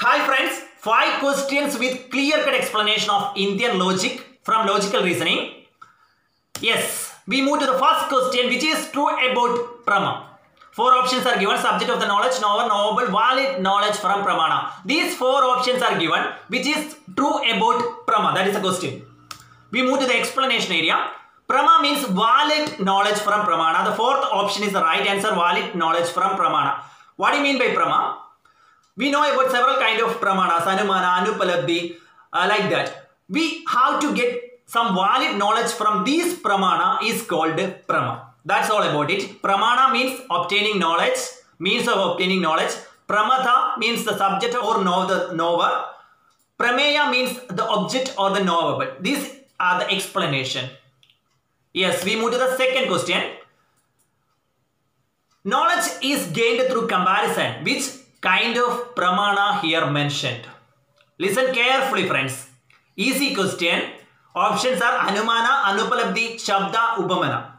Hi friends, five questions with clear-cut explanation of Indian logic from logical reasoning. Yes, we move to the first question which is true about Prama. Four options are given, subject of the knowledge, knower, knowable, valid knowledge from Pramana. These four options are given which is true about Prama. That is the question. We move to the explanation area. Prama means valid knowledge from Pramana. The fourth option is the right answer, valid knowledge from Pramana. What do you mean by Prama? We know about several kind of pramanas, anumana, anupalabdhi, uh, like that. We have to get some valid knowledge from these pramana is called prama. That's all about it. Pramana means obtaining knowledge, means of obtaining knowledge. Pramatha means the subject or know the knower. Prameya means the object or the knowable. These are the explanation. Yes, we move to the second question. Knowledge is gained through comparison. Which kind of pramana here mentioned? Listen carefully, friends. Easy question. Options are Anumana, Anupalabdhi, Shabda, Upamana.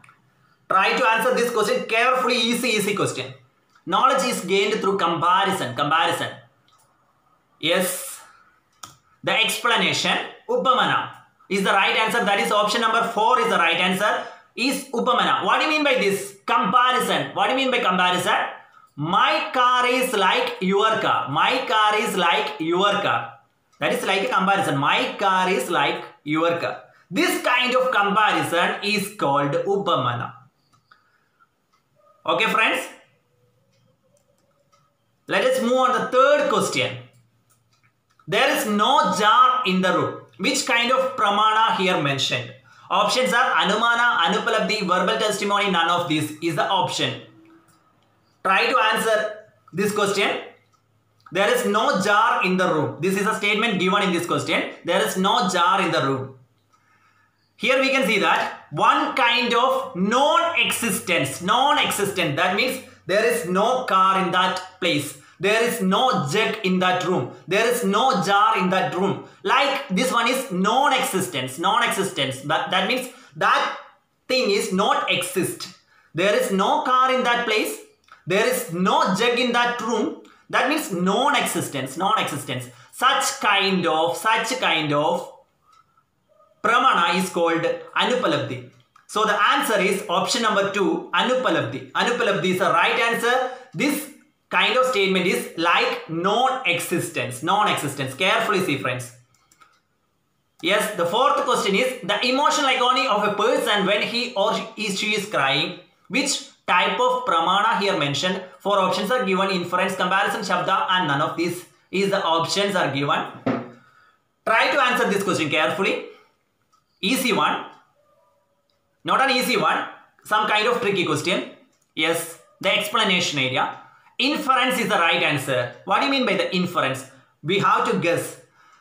Try to answer this question carefully. Easy, easy question. Knowledge is gained through comparison. Comparison. Yes. The explanation, Upamana, is the right answer. That is option number 4 is the right answer. Is Upamana. What do you mean by this? Comparison. What do you mean by comparison? My car is like your car. My car is like your car. That is like a comparison. My car is like your car. This kind of comparison is called Upamana. Okay, friends? Let us move on the third question. There is no jar in the room. Which kind of pramana here mentioned? Options are Anumana, Anupalabdhi, verbal testimony, none of these is the option. Try to answer this question. There is no jar in the room. This is a statement given in this question. There is no jar in the room. Here we can see that one kind of non-existence, non-existent. That means there is no car in that place. There is no jug in that room. There is no jar in that room. Like this one is non-existence, non-existence. That, that means that thing is not exist. There is no car in that place. There is no jug in that room. That means non-existence, non-existence. Such kind of, such kind of pramana is called anupalabdhi. So the answer is option number 2, anupalabdhi. Anupalabdhi is the right answer. This kind of statement is like non-existence, non-existence. Carefully see friends. Yes, the fourth question is the emotional agony of a person when he or she is crying. Which type of pramana here mentioned? Four options are given, inference, comparison, shabda and none of these is the options are given. Try to answer this question carefully. Easy one. Not an easy one. Some kind of tricky question. Yes, the explanation area. Inference is the right answer. What do you mean by the inference? We have to guess.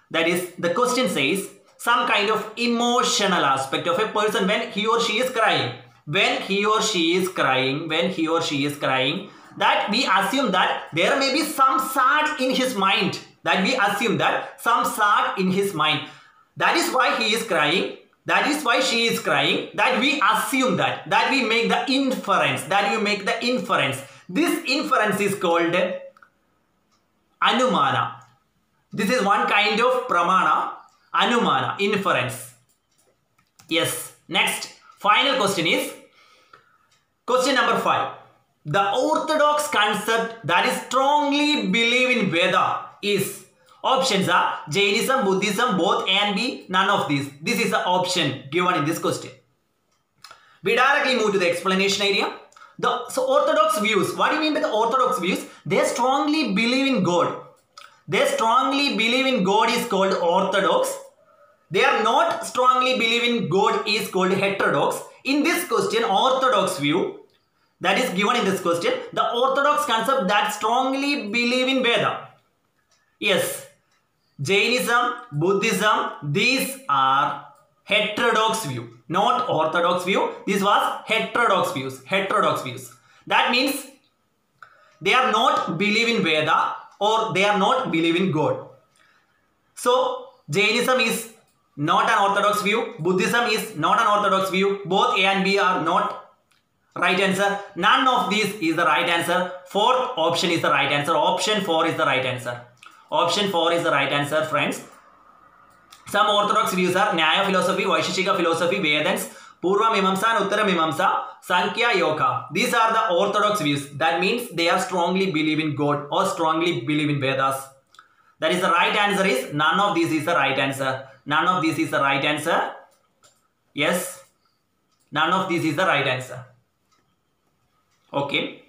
That is, the question says some kind of emotional aspect of a person when he or she is crying. When he or she is crying, when he or she is crying, that we assume that there may be some sad in his mind. That we assume that some sad in his mind. That is why he is crying. That is why she is crying. That we assume that. That we make the inference. That we make the inference. This inference is called Anumana. This is one kind of pramana. Anumana, inference. Yes. Next, final question is question number 5. The orthodox concept that is strongly believe in Veda is options are Jainism, Buddhism, both and B, none of these. This is the option given in this question. We directly move to the explanation area. The so orthodox views. What do you mean by the orthodox views? They strongly believe in God. They strongly believe in God is called orthodox. They are not strongly believe in God is called heterodox. In this question, orthodox view that is given in this question, the orthodox concept that strongly believe in Veda. Yes, Jainism, Buddhism, these are heterodox view, not orthodox view. This was heterodox views, heterodox views. That means they are not believe in Veda or they are not believe in God. So Jainism is not an orthodox view. Buddhism is not an orthodox view. Both A and B are not right answer. None of these is the right answer. Fourth option is the right answer. Option 4 is the right answer. Option 4 is the right answer, friends. Some orthodox views are Nyaya philosophy, Vaisheshika philosophy, Vedants, Purva Mimamsa and Uttara Mimamsa, Sankhya Yoga. These are the orthodox views. That means they are strongly believe in God or strongly believe in Vedas. That is the right answer is none of these is the right answer. None of this is the right answer. Yes. None of this is the right answer. Okay.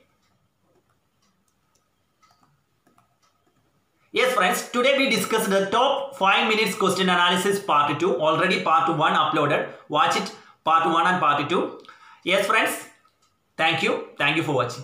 Yes friends, today we discussed the top 5 minutes question analysis part 2. Already part 1 uploaded. Watch it part 1 and part 2. Yes friends, thank you. Thank you for watching.